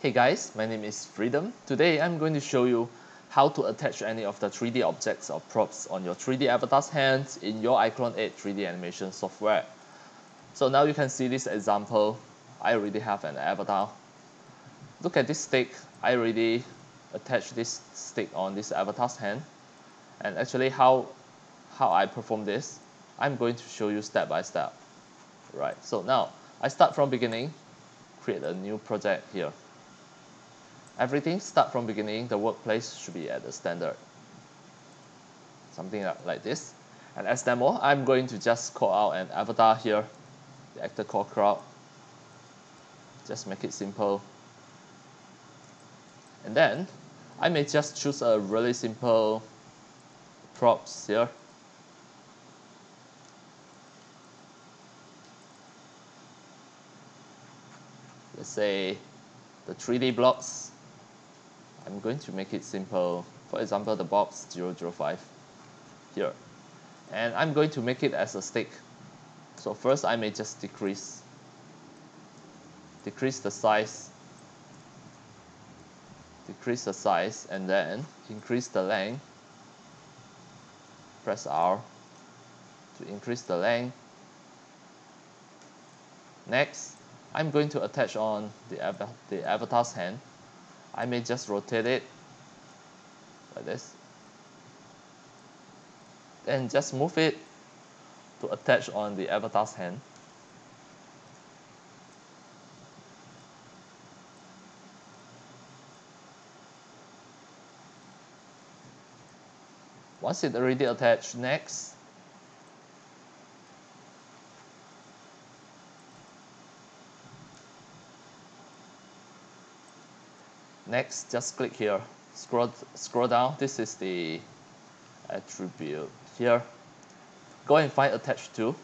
Hey guys, my name is Freedom. Today I'm going to show you how to attach any of the 3D objects or props on your 3D avatar's hands in your iClone 8 3D animation software. So now you can see this example. I already have an avatar. Look at this stick. I already attached this stick on this avatar's hand. And actually how, how I perform this, I'm going to show you step by step. Right, so now I start from beginning, create a new project here. Everything start from beginning, the workplace should be at the standard. Something like this. And as demo, I'm going to just call out an avatar here, the actor called crowd. Just make it simple. And then I may just choose a really simple props here. Let's say the 3D blocks I'm going to make it simple. For example, the box 005 here. And I'm going to make it as a stick. So first I may just decrease decrease the size decrease the size and then increase the length press R to increase the length next I'm going to attach on the, av the avatar's hand I may just rotate it like this. And just move it to attach on the avatar's hand. Once it already attached next next just click here. Scroll scroll down. This is the attribute here. Go and find attach to.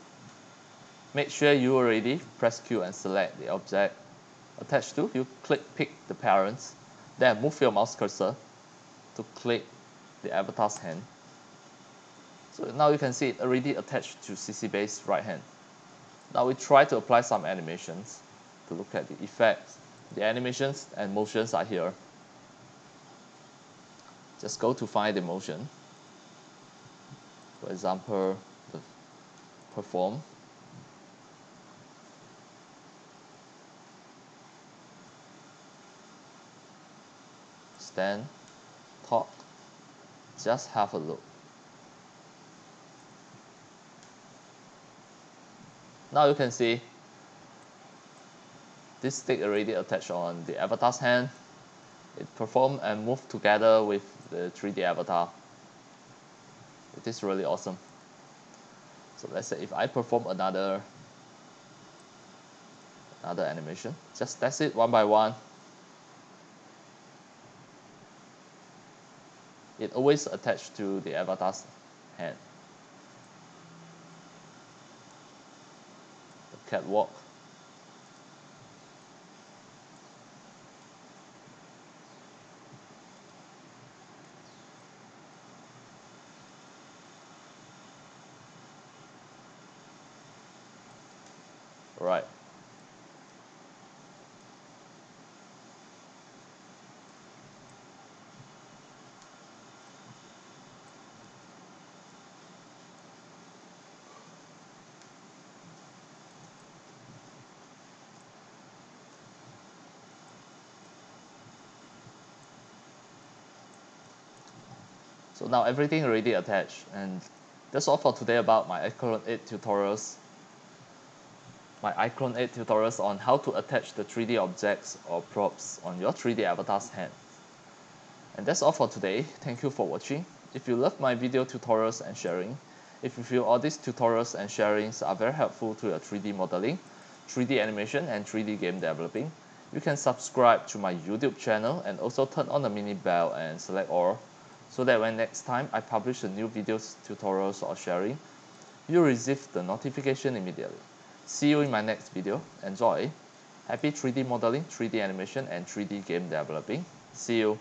Make sure you already press Q and select the object attach to. You click pick the parents. Then move your mouse cursor to click the avatar's hand. So now you can see it already attached to CC base right hand. Now we try to apply some animations to look at the effects the animations and motions are here. Just go to find the motion. For example the perform. Stand. Talk. Just have a look. Now you can see this stick already attached on the avatar's hand. It perform and move together with the 3D avatar. It is really awesome. So let's say if I perform another another animation, just test it one by one. It always attached to the avatar's hand. The catwalk. Right. So now everything already attached and that's all for today about my iClone 8 tutorials my iClone 8 tutorials on how to attach the 3D objects or props on your 3D avatar's hand. And that's all for today. Thank you for watching. If you love my video tutorials and sharing, if you feel all these tutorials and sharings are very helpful to your 3D modeling, 3D animation and 3D game developing, you can subscribe to my YouTube channel and also turn on the mini bell and select all so that when next time I publish a new videos, tutorials or sharing, you receive the notification immediately. See you in my next video. Enjoy! Happy 3D modeling, 3D animation and 3D game developing. See you!